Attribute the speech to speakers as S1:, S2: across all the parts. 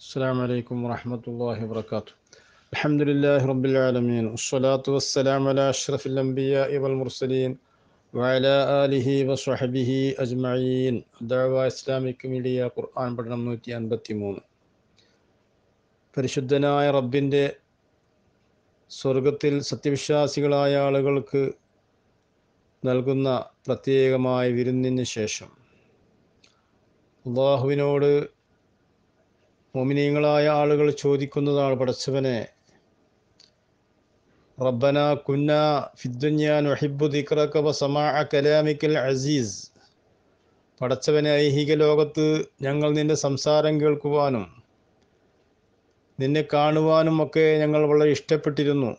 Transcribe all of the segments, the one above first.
S1: السلام عليكم ورحمة الله وبركاته الحمد لله رب العالمين والصلاة والسلام على أشرف الأنبياء والمرسلين وعلى آله وصحبه أجمعين دعوة إسلامك media ഖുർആൻ പഠനം നൂറ്റി അൻപത്തി മൂന്ന് പരിശുദ്ധനായ റബ്ബിൻ്റെ സ്വർഗത്തിൽ സത്യവിശ്വാസികളായ ആളുകൾക്ക് നൽകുന്ന പ്രത്യേകമായ വിരുന്നിന് ശേഷം അള്ളാഹുവിനോട് മോമിനീങ്ങളായ ആളുകൾ ചോദിക്കുന്നതാണ് പടച്ചവനെ. റബ്ബന കുന്ന ഫിദ്ദുന്യാൻ വഹിബു ദിക്റക വ സമാഅ കലാമിക്കൽ അസീസ്. പടച്ചവനെ ഐഹിക ലോകത്ത് ഞങ്ങൾ നിന്റെ സംസാരം കേൾക്കുവാനും നിന്നെ കാണുവാനും ഒക്കെ ഞങ്ങൾ വളരെ ഇഷ്ടപ്പെട്ടിരുന്നു.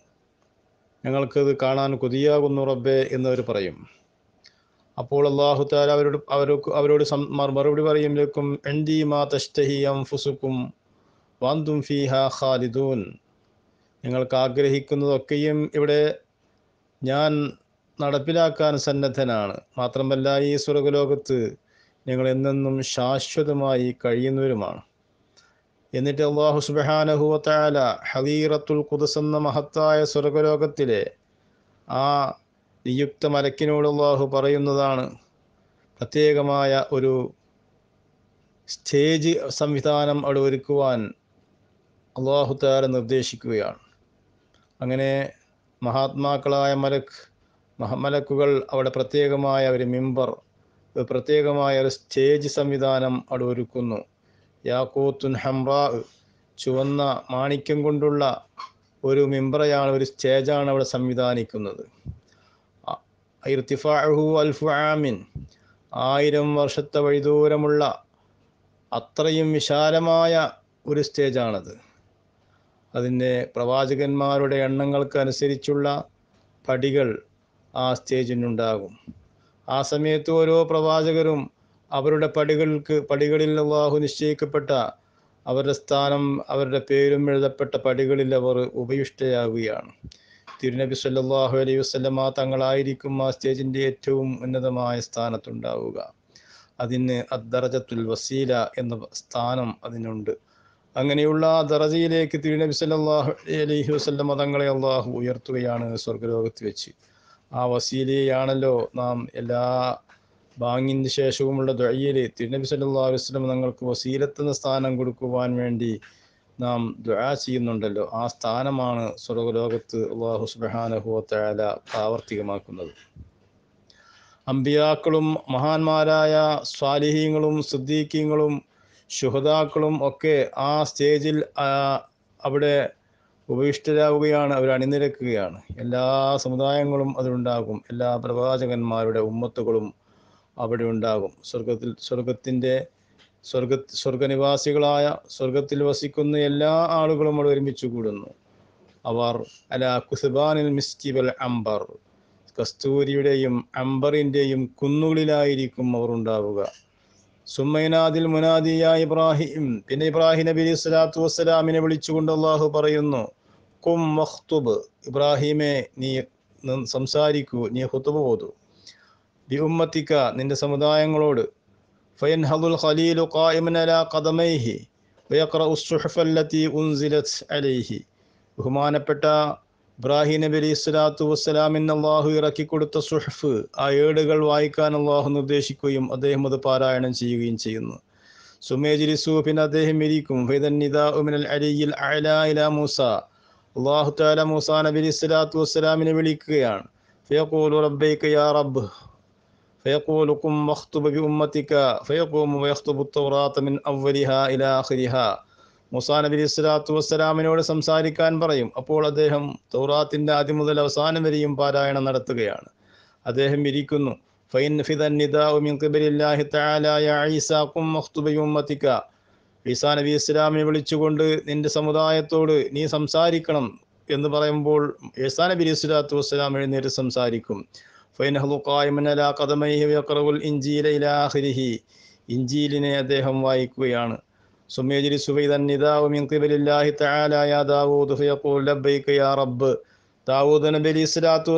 S1: ഞങ്ങൾക്കത് കാണാൻ കൊതിയാകുന്നു റബ്ബെ എന്നവർ പറയും. അപ്പോൾ അള്ളാഹു താല അവരോട് അവർക്ക് അവരോട് മറുപടി പറയും ലക്കും മാ തഷ്തഹി അംഫുസുക്കും വാന്തും ഫീഹ ഖാലിദൂൻ. നിങ്ങൾക്ക് ആഗ്രഹിക്കുന്നതൊക്കെയും ഇവിടെ ഞാൻ നടപ്പിലാക്കാൻ സന്നദ്ധനാണ്. മാത്രമല്ല ഈ സ്വർഗലോകത്ത് നിങ്ങൾ എന്നെന്നും ശാശ്വതമായി കഴിയുന്നവരുമാണ്. എന്നിട്ട് അള്ളാഹു സുബാനഹുവത്തായ ഹലീറത്തുൽ ഖുദസ് എന്ന മഹത്തായ സ്വർഗലോകത്തിലെ ആ നിയുക്ത മലക്കിനോട് അള്ളാഹു പറയുന്നതാണ് പ്രത്യേകമായ ഒരു സ്റ്റേജ് സംവിധാനം അവിടെ ഒരുക്കുവാൻ അള്ളാഹു താര നിർദ്ദേശിക്കുകയാണ്. അങ്ങനെ മഹാത്മാക്കളായ മലക്ക് മഹമലക്കുകൾ അവിടെ പ്രത്യേകമായ ഒരു മിമ്പർ പ്രത്യേകമായ ഒരു സ്റ്റേജ് സംവിധാനം അവിടെ ഒരുക്കുന്നു യാക്കൂത്തുൻ ഹംറാ ചുവന്ന മാണിക്യം കൊണ്ടുള്ള ഒരു മിമ്പറയാണ് ഒരു സ്റ്റേജാണ് അവിടെ സംവിധാനിക്കുന്നത്. ഇർത്തിഫാഹു അൽഫു ആമിൻ. ആയിരം വർഷത്തെ വഴിദൂരമുള്ള അത്രയും വിശാലമായ ഒരു സ്റ്റേജാണത്. അതിന്റെ പ്രവാചകന്മാരുടെ എണ്ണങ്ങൾക്ക് അനുസരിച്ചുള്ള പടികൾ ആ സ്റ്റേജിനുണ്ടാകും. ആ സമയത്ത് ഓരോ പ്രവാചകരും അവരുടെ പടികൾക്ക് പടികളിൽ അള്ളാഹു നിശ്ചയിക്കപ്പെട്ട അവരുടെ സ്ഥാനം അവരുടെ പേരും എഴുതപ്പെട്ട പടികളിൽ അവർ ഉപയുഷ്ടയാവുകയാണ് തിരുനബി സല്ലാഹു അലൈഹി വസ്ലമ തങ്ങളായിരിക്കും ആ സ്റ്റേജിന്റെ ഏറ്റവും ഉന്നതമായ സ്ഥാനത്തുണ്ടാവുക. അതിന് അദ്ദറജത്തുൽ വസീല എന്ന സ്ഥാനം അതിനുണ്ട്. അങ്ങനെയുള്ള ദറജയിലേക്ക് തിരുനബി സല്ലാഹു അലൈഹി വസ്ലമ തങ്ങളെ അള്ളാഹു ഉയർത്തുകയാണ് സ്വർഗലോകത്ത് വെച്ച്. ആ വസീലയാണല്ലോ നാം എല്ലാ ബാങ്ങിന് ശേഷവുമുള്ള ദുഴയിൽ തിരുനബി സല്ലാ വസ്ലം തങ്ങൾക്ക് വസീലത്തെന്ന സ്ഥാനം കൊടുക്കുവാൻ വേണ്ടി നാം ദുആ ചെയ്യുന്നുണ്ടല്ലോ. ആ സ്ഥാനമാണ് സ്വർഗലോകത്ത് അള്ളാഹു തആല പ്രാവർത്തികമാക്കുന്നത്. അമ്പിയാക്കളും മഹാന്മാരായ സ്വാലിഹീങ്ങളും സിദ്ദീഖീങ്ങളും ശുഹതാക്കളും ഒക്കെ ആ സ്റ്റേജിൽ അവിടെ ഉപവിഷ്ടരാവുകയാണ് അവർ അണിനിരക്കുകയാണ്. എല്ലാ സമുദായങ്ങളും അതിലുണ്ടാകും. എല്ലാ പ്രവാചകന്മാരുടെ ഉമ്മത്തുകളും അവിടെ ഉണ്ടാകും. സ്വർഗത്തിൽ സ്വർഗത്തിന്റെ സ്വർഗ സ്വർഗനിവാസികളായ സ്വർഗത്തിൽ വസിക്കുന്ന എല്ലാ ആളുകളും അവിടെ ഒരുമിച്ച് കൂടുന്നു. അവർ അല കുസുബാനിൽ മിസ്റ്റിബൽ അംബർ കസ്തൂരിയുടെയും അംബറിന്റെയും കുന്നുകളിലായിരിക്കും അവർ ഉണ്ടാവുക. സുമ്മൈനാദിൽ മുനാദിയ ഇബ്രാഹിം പിന്നെ ഇബ്രാഹിം നബി സ്വലാത്തു വസ്സലാമിനെ വിളിച്ചുകൊണ്ട് അള്ളാഹു പറയുന്നു കും മഖ്തുബ് ഇബ്രാഹിമെ നീ സംസാരിക്കൂ നീ ഹുത്തുബ് പോതു ബി ഉമ്മത്തിക്ക നിന്റെ സമുദായങ്ങളോട് فينهض الخليل قائما على قدميه ويقرأ الصحف التي أنزلت عليه ബഹുമാനപ്പെട്ട ഇബ്രാഹിം നബി അലൈഹി സ്വലാത്തു വസ്സലാമിന് അള്ളാഹു ഇറക്കി കൊടുത്ത സുഹഫ് ആ ഏടുകൾ വായിക്കാൻ അള്ളാഹു നിർദ്ദേശിക്കുകയും അദ്ദേഹം അത് പാരായണം ചെയ്യുകയും ചെയ്യുന്നു സുമേജിരിസു പിന്നെ അദ്ദേഹം ഇരിക്കും അലിയിൽ മൂസ അള്ളാഹു താല മൂസ നബി അലൈഹി സ്വലാത്തു വസ്സലാമിനെ വിളിക്കുകയാണ് ഫയഖൂലു റബ്ബൈക യാ റബ്ബ് فيقول قم واخطب بأمتك فيقوم ويخطب التوراة من أولها إلى آخرها മുസാ നബി ഇസ്ലാത്തു വസ്സലാമിനോട് സംസാരിക്കാൻ പറയും അപ്പോൾ അദ്ദേഹം തൗറാത്തിൻ്റെ ആദ്യം മുതൽ അവസാനം വരെയും പാരായണം നടത്തുകയാണ് അദ്ദേഹം ഇരിക്കുന്നു ഫൈൻ ഫിദൻ മിൻ ഖിബലില്ലാഹി തആല യാ ഈസ ഖും മഖ്തുബ ഉമ്മതിക ഈസാ നബി ഇസ്ലാമിനെ വിളിച്ചുകൊണ്ട് നിന്റെ സമുദായത്തോട് നീ സംസാരിക്കണം എന്ന് പറയുമ്പോൾ ഈസാ നബി ഇസ്ലാത്തു വസ്സലാം എഴുന്നേറ്റ് സംസാരിക്കും ഫൈനഹു ഖായിമൻ അലാ ഖദമൈഹി വയഖറഉൽ ഇൻജീല ഇലാ ആഖിരിഹി ഇൻജീലിനെ അദ്ദേഹം വായിക്കുകയാണ്. സുമേജിരി സുബൈദൻ നിദാഉ മിൻ ഖിബലില്ലാഹി തആല യാ ദാവൂദ് ഫയഖൂൽ ലബ്ബൈക യാ റബ്ബ്. ദാവൂദ് നബി അലൈഹി സ്വലാത്തു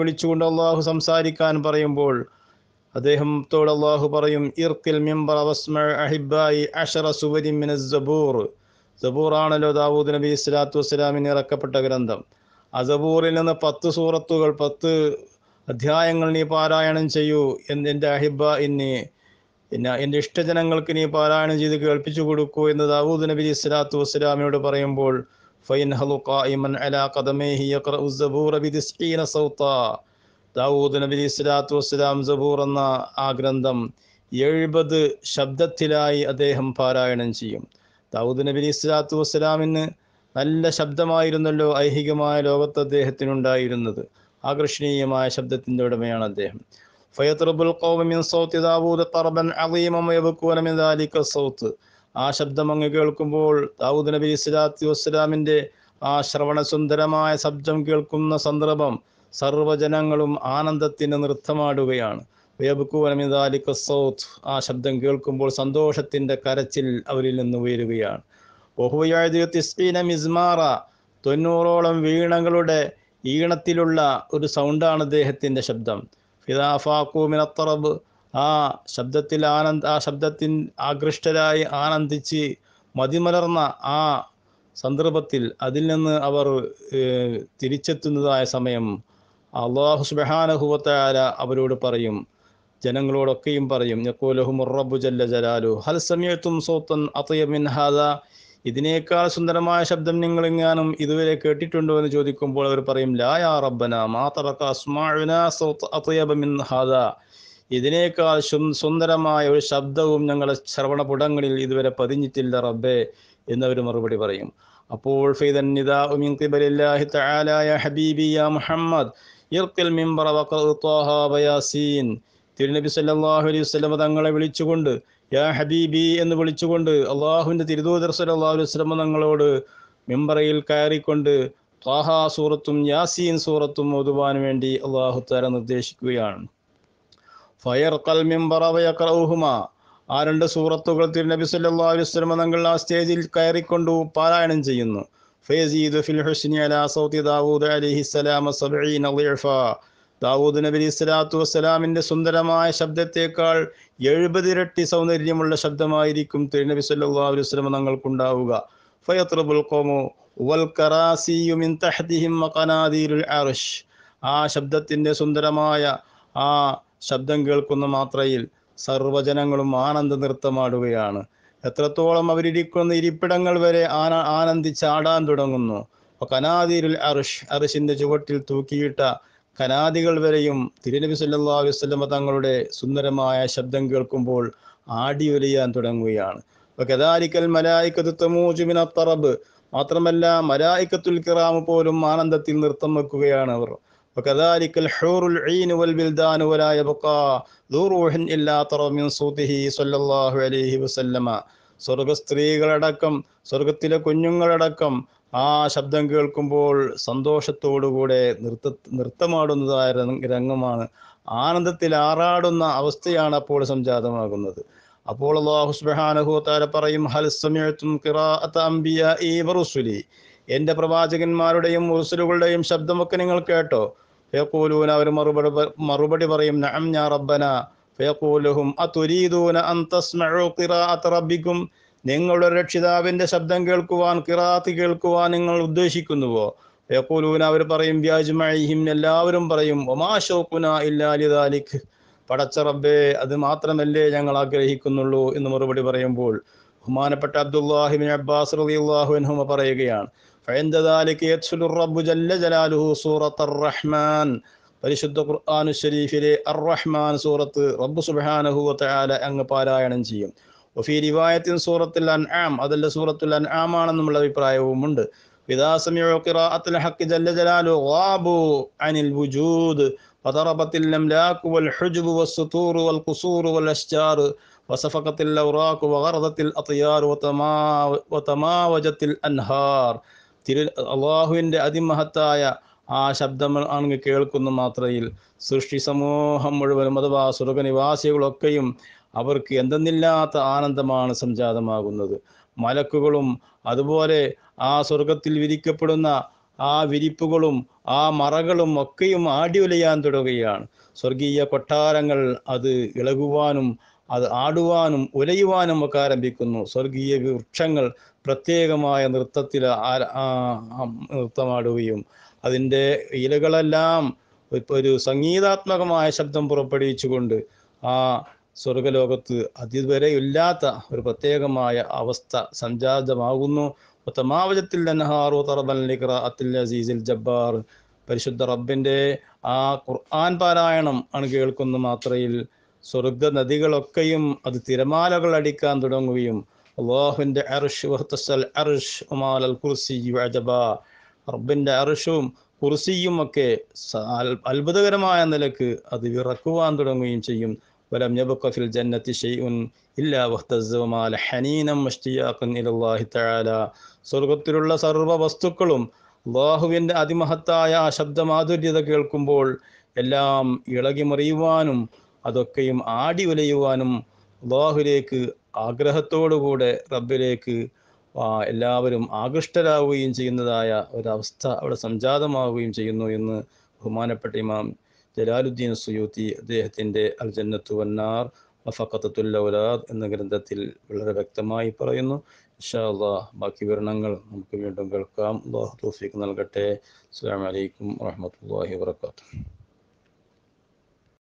S1: വിളിച്ചുകൊണ്ട് അള്ളാഹു സംസാരിക്കാൻ പറയുമ്പോൾ അദ്ദേഹത്തോട് അള്ളാഹു പറയും ഇർക്കിൽ മിംബർ വസ്മ അഹിബായി അഷറ സുവരി മിന സബൂർ സബൂറാണല്ലോ ദാവൂദ് നബി ഇസ്ലാത്തു വസ്സലാമിന് ഇറക്കപ്പെട്ട ഗ്രന്ഥം. അസബൂറിൽ സബൂറിൽ നിന്ന് പത്ത് സൂറത്തുകൾ പത്ത് അധ്യായങ്ങൾ നീ പാരായണം ചെയ്യൂ എന്ന് എന്റെ അഹിബ ഇന്നി പിന്നെ എന്റെ ഇഷ്ടജനങ്ങൾക്ക് നീ പാരായണം ചെയ്ത് കേൾപ്പിച്ചു കൊടുക്കൂ എന്ന് ദാവൂദ് നബി ഇസ്ലാത്തു വസ്സലാമിനോട് പറയുമ്പോൾ ദാവൂദ് നബി ഇസ്ലാത്തു വസ്സലാം സബൂർ എന്ന ആ ഗ്രന്ഥം എഴുപത് ശബ്ദത്തിലായി അദ്ദേഹം പാരായണം ചെയ്യും. ദാവൂദ് നബി ഇസ്ലാത്തു വസ്സലാമിന് നല്ല ശബ്ദമായിരുന്നല്ലോ ഐഹികമായ ലോകത്ത് അദ്ദേഹത്തിനുണ്ടായിരുന്നത്. ആകർഷണീയമായ ശബ്ദത്തിന്റെ ഉടമയാണ് അദ്ദേഹം. ഫയത്റബുൽ ഖൗമ മിൻ സൗത്തി ദാവൂദ് തർബൻ അളീമം വയബ്കൂന മിൻ ദാലിക സൗത്ത്. ആ ശബ്ദം അങ്ങ് കേൾക്കുമ്പോൾ ദാവൂദ് നബി ഇസ്ലാത്തി വസ്സലാമിന്റെ ആ ശ്രവണസുന്ദരമായ ശബ്ദം കേൾക്കുന്ന സന്ദർഭം സർവജനങ്ങളും ആനന്ദത്തിന് നൃത്തമാടുകയാണ്. ദാലിക സൗത്ത്. ആ ശബ്ദം കേൾക്കുമ്പോൾ സന്തോഷത്തിന്റെ കരച്ചിൽ അവരിൽ നിന്ന് ഉയരുകയാണ്. ഒഹുയാദിസ്ബീന മിസ്മാറ. തൊണ്ണൂറോളം വീണകളുടെ ഈണത്തിലുള്ള ഒരു സൗണ്ടാണ് അദ്ദേഹത്തിന്റെ ശബ്ദം. ഫിദാഫാക്കൂമിനത്തറബ് ആ ശബ്ദത്തിൽ ആനന്ദ് ആ ശബ്ദത്തിൻ ആകൃഷ്ടരായി ആനന്ദിച്ച് മതിമലർന്ന ആ സന്ദർഭത്തിൽ അതിൽ നിന്ന് അവർ തിരിച്ചെത്തുന്നതായ സമയം അള്ളാഹു സുബഹാനഹുവത്തായ അവരോട് പറയും. ജനങ്ങളോടൊക്കെയും പറയും. യക്കൂലഹു മുറബു ജല്ല ജലാലു. ഹൽ സമയത്തും സോത്തൻ അതയമിൻ ഹാദ. ഇതിനേക്കാൾ സുന്ദരമായ ശബ്ദം നിങ്ങൾ എങ്ങാനും ഇതുവരെ കേട്ടിട്ടുണ്ടോ എന്ന് ചോദിക്കുമ്പോൾ അവർ പറയും ലാ യാ റബ്ബന മാ തറക അസ്മാഉന സൗത്ത് അത്യബ മിൻ ഹാദ. ഇതിനേക്കാൾ സുന്ദരമായ ഒരു ശബ്ദവും ഞങ്ങളുടെ ശ്രവണപുടങ്ങളിൽ ഇതുവരെ പതിഞ്ഞിട്ടില്ല റബ്ബേ എന്നവർ മറുപടി പറയും. അപ്പോൾ ഫൈദൻ ഹബീബി യാ മുഹമ്മദ് ഇർഖിൽ മിൻബറ വഖറ ത്വാഹ വയാസീൻ തിരുനബി സല്ലല്ലാഹു അലൈഹി വസല്ലം തങ്ങളെ വിളിച്ചുകൊണ്ട് യാ ഹബീബി എന്ന് വിളിച്ചുകൊണ്ട് അള്ളാഹുവിന്റെ തിരുദൂതർ അലൈഹി വസല്ലം തങ്ങളോട് മിമ്പറയിൽ കയറിക്കൊണ്ട് ത്വാഹ സൂറത്തും യാസീൻ സൂറത്തും ഓതുവാൻ വേണ്ടി അള്ളാഹു താര നിർദ്ദേശിക്കുകയാണ്. ഫയർ കൽ മിമ്പറ വയക്രൗഹുമ ആ രണ്ട് സൂറത്തുകൾ തിരുനബി സല്ലല്ലാഹു അലൈഹി വസല്ലം തങ്ങൾ ആ സ്റ്റേജിൽ കയറിക്കൊണ്ടു പാരായണം ചെയ്യുന്നു. ഫയസീദു ഫിൽ ഹുസ്നി അലാ സൗതി ദാവൂദ് അലൈഹിസ്സലാം സബ്ഈന ളിഅഫ ദാവൂദ് നബി സ്വലാത്തു വസ്സലാമിന്റെ സുന്ദരമായ ശബ്ദത്തേക്കാൾ എഴുപതിരട്ടി സൗന്ദര്യമുള്ള ശബ്ദമായിരിക്കും തിരുനബി അലൈഹി വസല്ലം തങ്ങൾക്കുണ്ടാവുക. ഫയത്റബുൽ ഖൗമു വൽ കറാസിയു മിൻ തഹ്തിഹിം മഖനാദീരുൽ അർഷ്. ആ ശബ്ദത്തിന്റെ സുന്ദരമായ ആ ശബ്ദം കേൾക്കുന്ന മാത്രയിൽ സർവജനങ്ങളും ആനന്ദ നൃത്തമാടുകയാണ്. എത്രത്തോളം അവരിരിക്കുന്ന ഇരിപ്പിടങ്ങൾ വരെ ആന ആനന്ദിച്ചാടാൻ തുടങ്ങുന്നു. കനാദീരുൽ അർഷ് അറിഷിന്റെ ചുവട്ടിൽ തൂക്കിയിട്ട കനാദികൾ വരെയും തിരുനബി സല്ലല്ലാഹു അലൈഹി വസല്ലമ തങ്ങളുടെ സുന്ദരമായ ശബ്ദം കേൾക്കുമ്പോൾ ആടി ഉലയാൻ തുടങ്ങുകയാണ് കദാലിക്കൽ മലായിക്കത്ത് തമൂജു മിന തറബ് മാത്രമല്ല മലായിക്കത്തുൽ കിറാമ് പോലും ആനന്ദത്തിൽ നൃത്തം വെക്കുകയാണ് അവർ وكذلك الحور العين والبلدان ولا يبقى ذو روح إلا ترى من صوته صلى الله عليه وسلم സ്വർഗ സ്ത്രീകളടക്കം സ്വർഗത്തിലെ കുഞ്ഞുങ്ങളടക്കം ആ ശബ്ദം കേൾക്കുമ്പോൾ സന്തോഷത്തോടുകൂടെ നൃത്ത നൃത്തമാടുന്നതായ രംഗമാണ്. ആനന്ദത്തിൽ ആറാടുന്ന അവസ്ഥയാണ് അപ്പോൾ സംജാതമാകുന്നത്. അപ്പോൾ അള്ളാഹു സുബ്ഹാനഹു വതആല പറയും ഹൽ സമിഅതും ഖിറാഅത അംബിയാഇ വറുസുലി എന്റെ പ്രവാചകന്മാരുടെയും ഉറുസുലുകളുടെയും ശബ്ദമൊക്കെ നിങ്ങൾ കേട്ടോ. ഫേക്കൂലൂന അവർ മറുപടി മറുപടി പറയും നഅം ഞാ റബ്ബന. ഫയഖൂലുഹും അതുരീദൂന അൻ തസ്മഉ ഖിറാഅത റബ്ബിക്കും നിങ്ങളുടെ രക്ഷിതാവിന്റെ ശബ്ദം കേൾക്കുവാൻ ഖിറാഅത്ത് കേൾക്കുവാൻ നിങ്ങൾ ഉദ്ദേശിക്കുന്നുവോ ഫയഖൂലൂന അവർ പറയും വ്യാജ്മഇഹിം എല്ലാവരും പറയും ഒമാ ഷൗഖുന ഇല്ലാ ലിദാലിക് പടച്ച റബ്ബേ അത് മാത്രമല്ലേ ഞങ്ങൾ ആഗ്രഹിക്കുന്നുള്ളൂ എന്ന് മറുപടി പറയുമ്പോൾ ബഹുമാനപ്പെട്ട അബ്ദുല്ലാഹിബിൻ അബ്ബാസ് റളിയല്ലാഹു അൻഹുമ പറയുകയാണ് فعند ذلك يدخل الرب جل جلاله سورة الرحمن പരിശുദ്ധ ഖുർആാനു ഷരീഫിലെ അർ റഹ്മാൻ സൂറത്ത് റബ്ബ് സുബ്ഹാനഹു വതആല അങ്ങ് പാരായണം ചെയ്യും വഫി റിവായത്തിൻ സൂറത്തുൽ അൻആം അതല്ല സൂറത്തുൽ അൻആം ആണെന്നുള്ള അഭിപ്രായവുമുണ്ട് إذا سمعوا قراءة الحق جل جلاله غابوا عن الوجود فضربت الأملاك والحجب والسطور والقصور والأشجار وسفقت الأوراق وغرضت الأطيار وتما- وتماوجت الأنهار തിരു അള്ളാഹുവിൻ്റെ അതിമഹത്തായ ആ ശബ്ദം അങ്ങ് കേൾക്കുന്ന മാത്രയിൽ സൃഷ്ടി സമൂഹം മുഴുവനും അഥവാ സ്വർഗനിവാസികളൊക്കെയും അവർക്ക് എന്തെന്നില്ലാത്ത ആനന്ദമാണ് സംജാതമാകുന്നത്. മലക്കുകളും അതുപോലെ ആ സ്വർഗത്തിൽ വിരിക്കപ്പെടുന്ന ആ വിരിപ്പുകളും ആ മറകളും ഒക്കെയും ആടിയുലയാൻ തുടങ്ങുകയാണ് സ്വർഗീയ കൊട്ടാരങ്ങൾ അത് ഇളകുവാനും അത് ആടുവാനും ഉലയുവാനും ഒക്കെ ആരംഭിക്കുന്നു. സ്വർഗീയ വൃക്ഷങ്ങൾ പ്രത്യേകമായ നൃത്തത്തിൽ നൃത്തമാടുകയും അതിന്റെ ഇലകളെല്ലാം ഒരു സംഗീതാത്മകമായ ശബ്ദം പുറപ്പെടുവിച്ചുകൊണ്ട് ആ സ്വർഗലോകത്ത് അതിവരെ ഇല്ലാത്ത ഒരു പ്രത്യേകമായ അവസ്ഥ സംജാതമാകുന്നു തമാവജത്തിൽ അസീസിൽ ജബ്ബാർ. പരിശുദ്ധ റബ്ബിന്റെ ആ ഖുർആൻ പാരായണം ആണ് കേൾക്കുന്ന മാത്രയിൽ സ്വർഗ നദികളൊക്കെയും അത് തിരമാലകൾ അടിക്കാൻ തുടങ്ങുകയും അള്ളാഹുവിന്റെ അർഷ് വഹ്തസൽ ഉമാൽ കുർസി വഅജബ. റബ്ബിന്റെ അർഷും കുർസിയും ഒക്കെ അത്ഭുതകരമായ നിലയ്ക്ക് അത് വിറക്കുവാൻ തുടങ്ങുകയും ചെയ്യും. വലം يبق في الجنة شيء إلا واهتز ومال حنينا واشتياقا إلى الله تعالى സ്വർഗത്തിലുള്ള സർവ്വ വസ്തുക്കളും അള്ളാഹുവിൻ്റെ അതിമഹത്തായ ആ ശബ്ദമാധുര്യത കേൾക്കുമ്പോൾ എല്ലാം ഇളകി മറിയുവാനും അതൊക്കെയും ആടി ഉലയുവാനും അള്ളാഹുലേക്ക് ആഗ്രഹത്തോടുകൂടെ റബ്ബിലേക്ക് ആ, എല്ലാവരും ആകൃഷ്ടരാവുകയും ചെയ്യുന്നതായ ഒരവസ്ഥ അവിടെ സംജാതമാവുകയും ചെയ്യുന്നു എന്ന് ബഹുമാനപ്പെട്ട ഇമാം ജലാലുദ്ദീൻ സുയൂത്തി അദ്ദേഹത്തിന്റെ അൽ ജന്നത്തു വന്നാർ വഫക്കത്തുൽ ഔലാദ് എന്ന ഗ്രന്ഥത്തിൽ വളരെ വ്യക്തമായി പറയുന്നു. ഇൻഷാ ബാക്കി വിവരണങ്ങൾ നമുക്ക് വീണ്ടും കേൾക്കാം. അള്ളാഹു തോഫിക്ക് നൽകട്ടെ. അസ്സാം വലൈക്കും വാഹമത്തല്ലാഹി വബറകാതുഹു.